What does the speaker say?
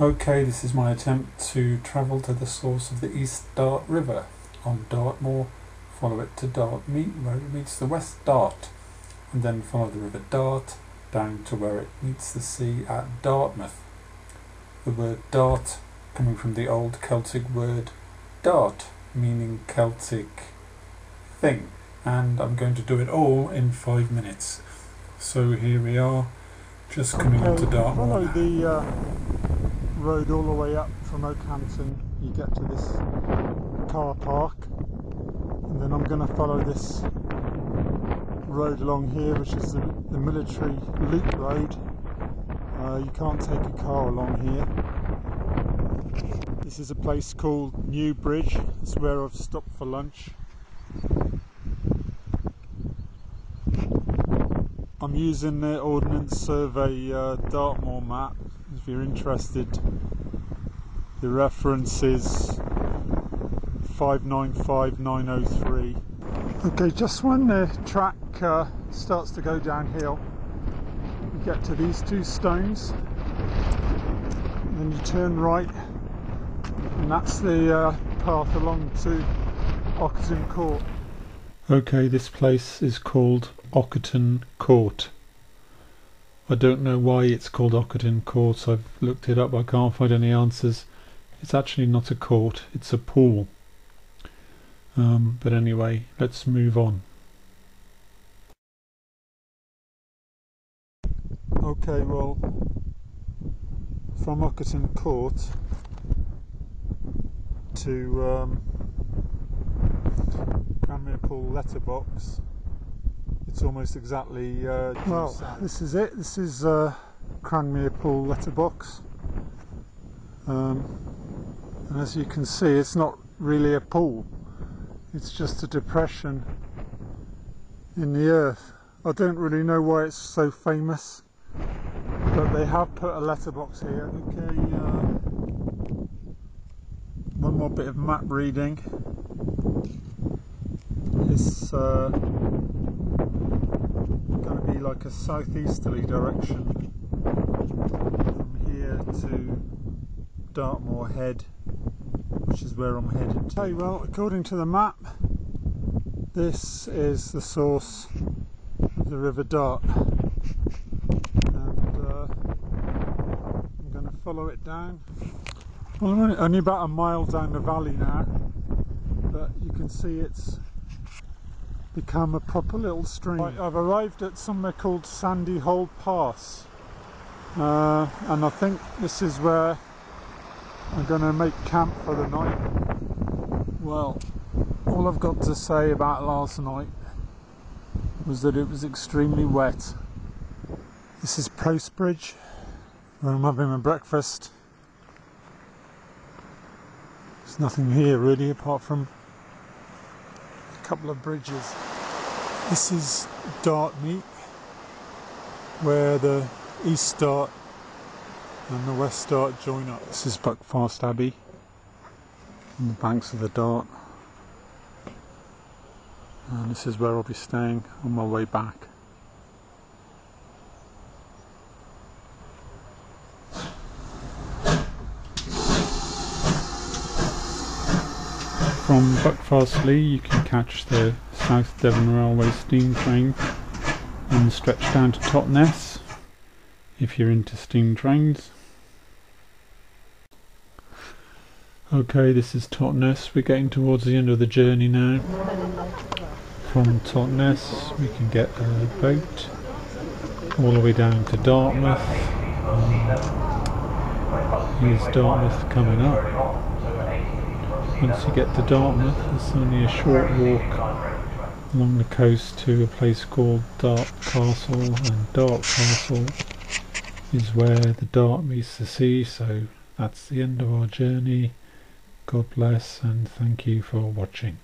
Okay, this is my attempt to travel to the source of the East Dart River on Dartmoor, follow it to Dartmeet where it meets the West Dart, and then follow the River Dart down to where it meets the sea at Dartmouth. The word Dart coming from the old Celtic word Dart, meaning Celtic thing, and I'm going to do it all in five minutes. So here we are, just coming Okay, into Dartmoor. Follow the uh, road all the way up from Okehampton. You get to this car park, and then I'm going to follow this road along here, which is the, the military loop road. Uh, you can't take a car along here. This is a place called New Bridge. It's where I've stopped for lunch. I'm using the Ordnance Survey uh, Dartmoor map. If you're interested, the reference is 595903. Okay, just when the track uh, starts to go downhill, you get to these two stones, and then you turn right, and that's the uh, path along to Ockerton Court. Okay, this place is called Ockerton Court. I don't know why it's called Ockerton Court. I've looked it up. I can't find any answers. It's actually not a court. It's a pool. Um, but anyway, let's move on. Okay, well, from Ockerton Court to um, Cranmere Pool letterbox, it's almost exactly. Uh, Well, south. this is it. This is uh, Cranmere Pool letterbox. Um, and as you can see, it's not really a pool. It's just a depression in the earth. I don't really know why it's so famous, but they have put a letterbox here. Okay, uh, One more bit of map reading. It's uh, going to be like a southeasterly direction from here to Dartmoor Head, which is where I'm headed okay, well, according to the map, This is the source of the River Dart, and uh, I'm going to follow it down. Well, I'm only about a mile down the valley now, but you can see it's become a proper little stream. Right, I've arrived at somewhere called Sandy Hole Pass, uh, and I think this is where I'm going to make camp for the night. Well, all I've got to say about last night was that it was extremely wet. This is Postbridge, where I'm having my breakfast. There's nothing here really apart from couple of bridges. This is Dartmeet, where the East Dart and the West Dart join up. This is Buckfast Abbey on the banks of the Dart. And this is where I'll be staying on my way back. From Buckfastleigh, you can catch the South Devon Railway steam train and stretch down to Totnes if you're into steam trains. Okay, this is Totnes. We're getting towards the end of the journey now. From Totnes, we can get a boat all the way down to Dartmouth. Um, here's Dartmouth coming up. Once you get to Dartmouth, it's only a short walk along the coast to a place called Dart Castle, and Dart Castle is where the Dart meets the sea. So that's the end of our journey. God bless and thank you for watching.